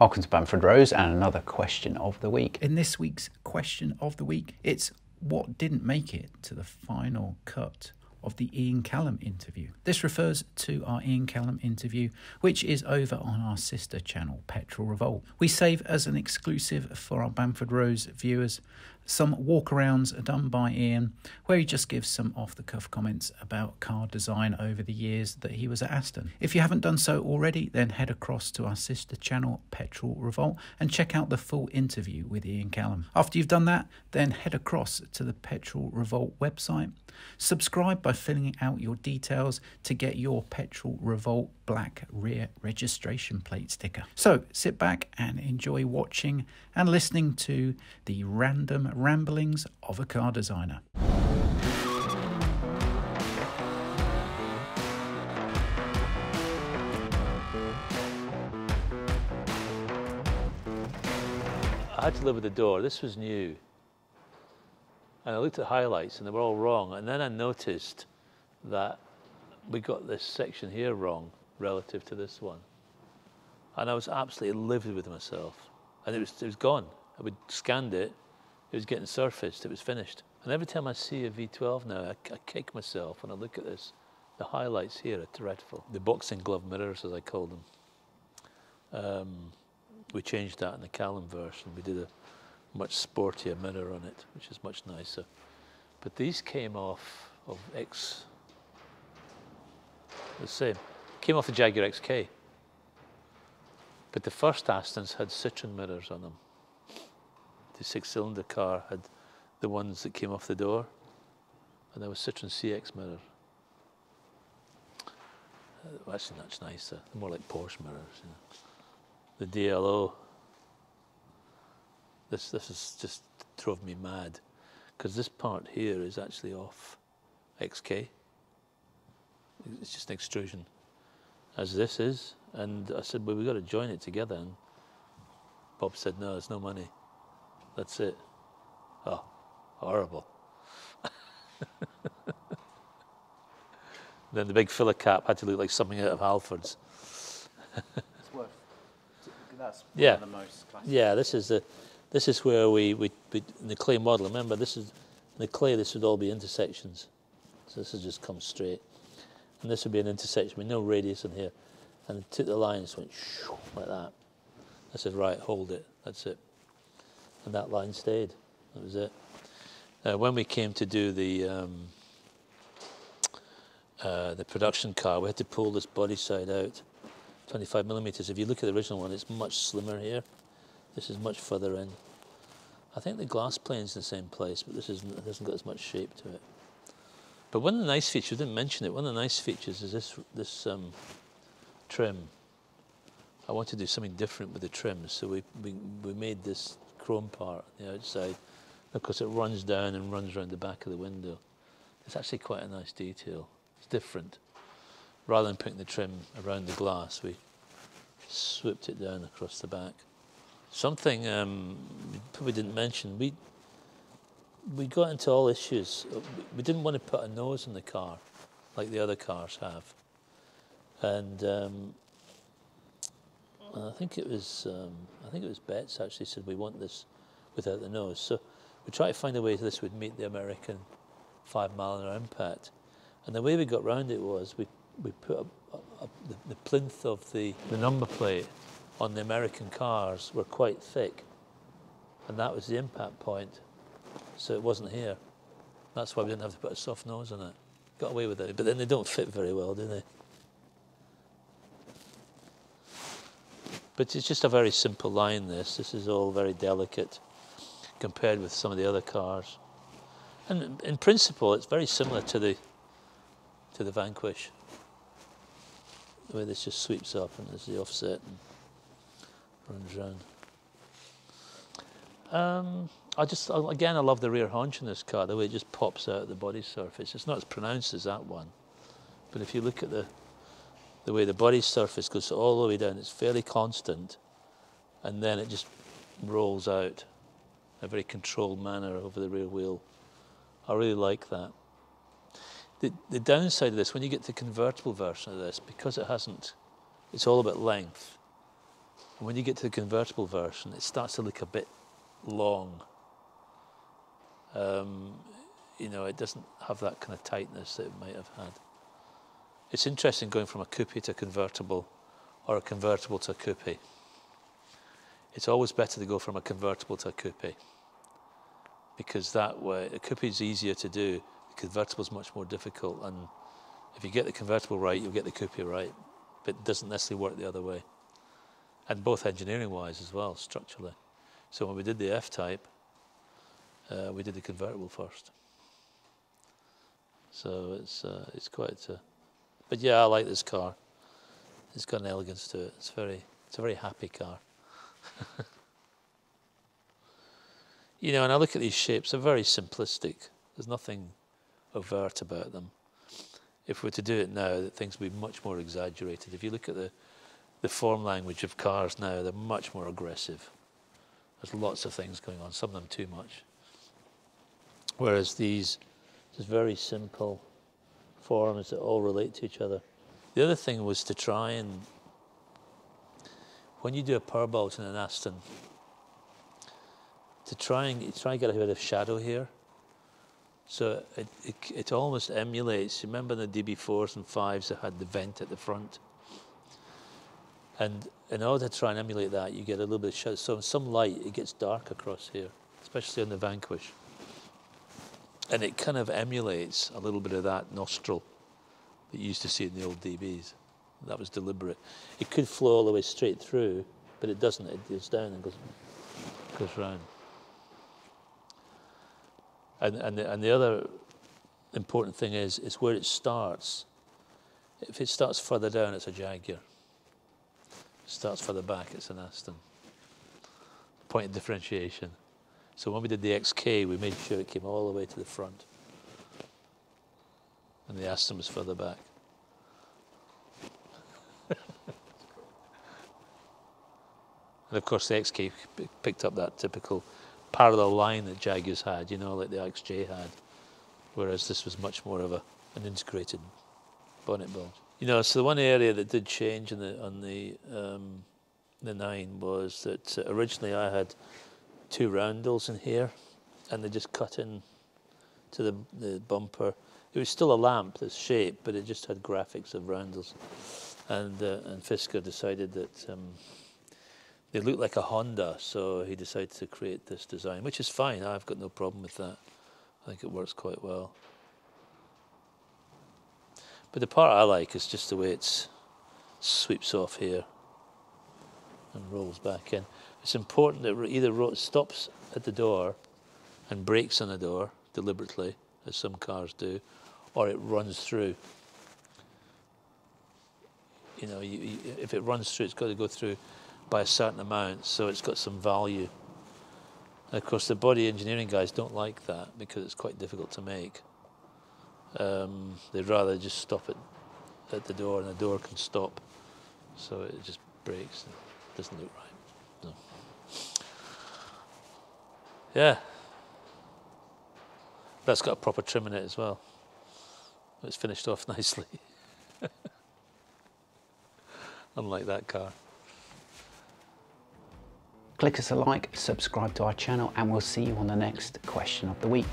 Welcome to Bamford Rose and another question of the week. In this week's question of the week, it's what didn't make it to the final cut of the Ian Callum interview. This refers to our Ian Callum interview, which is over on our sister channel, Petrol Revolt. We save as an exclusive for our Bamford Rose viewers some walkarounds done by Ian, where he just gives some off the cuff comments about car design over the years that he was at Aston. If you haven't done so already, then head across to our sister channel, Petrol Revolt, and check out the full interview with Ian Callum. After you've done that, then head across to the Petrol Revolt website. Subscribe by filling out your details to get your Petrol Revolt black rear registration plate sticker. So sit back and enjoy watching and listening to the random ramblings of a car designer. I had to live with the door. This was new. And I looked at highlights and they were all wrong. And then I noticed that we got this section here wrong relative to this one. And I was absolutely livid with myself. And it was, it was gone. I would scanned it, it was getting surfaced, it was finished. And every time I see a V12 now, I, I kick myself when I look at this. The highlights here are dreadful. The boxing glove mirrors, as I call them. Um, we changed that in the Callum version. We did a much sportier mirror on it, which is much nicer. But these came off of X, the same, came off the Jaguar XK. But the first Astons had Citroen mirrors on them. The six-cylinder car had the ones that came off the door, and there was Citroen CX mirror. Uh, actually, that's nicer. More like Porsche mirrors. You know. The DLO. This this is just drove me mad, because this part here is actually off XK. It's just an extrusion, as this is. And I said, well, we've got to join it together. And Bob said, no, there's no money. That's it. Oh, horrible. then the big filler cap had to look like something out of Halfords. It's worth. That's Yeah. the most classic. Yeah, this is the, this is where we, we, we in the clay model. Remember, this is in the clay. This would all be intersections. So this has just come straight, and this would be an intersection with no radius in here. And it took the line, lines went like that. I said, right, hold it. That's it. And that line stayed. That was it. Uh, when we came to do the um, uh, the production car, we had to pull this body side out, 25 millimeters. If you look at the original one, it's much slimmer here. This is much further in. I think the glass plane's in the same place, but this isn't, it hasn't got as much shape to it. But one of the nice features, I didn't mention it, one of the nice features is this, this um, trim. I wanted to do something different with the trim, so we, we, we made this chrome part on the outside because it runs down and runs around the back of the window. It's actually quite a nice detail. It's different. Rather than putting the trim around the glass, we swooped it down across the back. Something um, we probably didn't mention, we, we got into all issues. We didn't want to put a nose in the car like the other cars have. And um, and I think it was um, I think it was Bez actually said we want this without the nose. So we tried to find a way this would meet the American five mile an hour impact. And the way we got round it was we, we put a, a, a, the, the plinth of the, the number plate on the American cars were quite thick. And that was the impact point. So it wasn't here. That's why we didn't have to put a soft nose on it. Got away with it. But then they don't fit very well, do they? But it's just a very simple line, this. This is all very delicate compared with some of the other cars. And in principle, it's very similar to the to the Vanquish. The way this just sweeps up and there's the offset and runs round. Um, I just again I love the rear haunch in this car, the way it just pops out of the body surface. It's not as pronounced as that one, but if you look at the the way the body surface goes all the way down, it's fairly constant, and then it just rolls out in a very controlled manner over the rear wheel. I really like that. The, the downside of this, when you get to the convertible version of this, because it hasn't, it's all about length. And when you get to the convertible version, it starts to look a bit long. Um, you know, it doesn't have that kind of tightness that it might have had. It's interesting going from a coupe to a convertible or a convertible to a coupe. It's always better to go from a convertible to a coupe because that way, a coupe is easier to do, the convertible is much more difficult. And if you get the convertible right, you'll get the coupe right, but it doesn't necessarily work the other way. And both engineering wise as well, structurally. So when we did the F type, uh, we did the convertible first. So it's uh, it's quite. Uh, but yeah, I like this car. It's got an elegance to it. It's very it's a very happy car. you know, and I look at these shapes. They're very simplistic. There's nothing overt about them. If we were to do it now, things would be much more exaggerated. If you look at the the form language of cars now, they're much more aggressive. There's lots of things going on. Some of them too much. Whereas these just very simple forms that all relate to each other. The other thing was to try and, when you do a power bolt in an Aston, to try and try and get a bit of shadow here. So it, it, it almost emulates, remember the DB4s and 5s that had the vent at the front? And in order to try and emulate that, you get a little bit of shadow. So in some light, it gets dark across here, especially on the Vanquish and it kind of emulates a little bit of that nostril that you used to see in the old DBs. That was deliberate. It could flow all the way straight through, but it doesn't. It goes down and goes goes round. And and the, and the other important thing is is where it starts. If it starts further down, it's a Jaguar. If it starts further back, it's an Aston. Point of differentiation. So when we did the XK, we made sure it came all the way to the front. And the Aston was further back. and of course the XK picked up that typical parallel line that Jaguars had, you know, like the XJ had. Whereas this was much more of a, an integrated bonnet bulge. You know, so the one area that did change in the, on the, um, the 9 was that uh, originally I had two roundels in here and they just cut in to the, the bumper. It was still a lamp, this shape, but it just had graphics of roundels. And, uh, and Fisker decided that um, they looked like a Honda, so he decided to create this design, which is fine. I've got no problem with that. I think it works quite well. But the part I like is just the way it sweeps off here and rolls back in. It's important that it either stops at the door and breaks on the door deliberately, as some cars do, or it runs through. You know, you, you, if it runs through, it's got to go through by a certain amount, so it's got some value. And of course, the body engineering guys don't like that because it's quite difficult to make. Um, they'd rather just stop it at the door, and the door can stop, so it just breaks. and doesn't look right. No. Uh, yeah. That's got a proper trim in it as well. It's finished off nicely. Unlike that car. Click us a like, subscribe to our channel, and we'll see you on the next question of the week.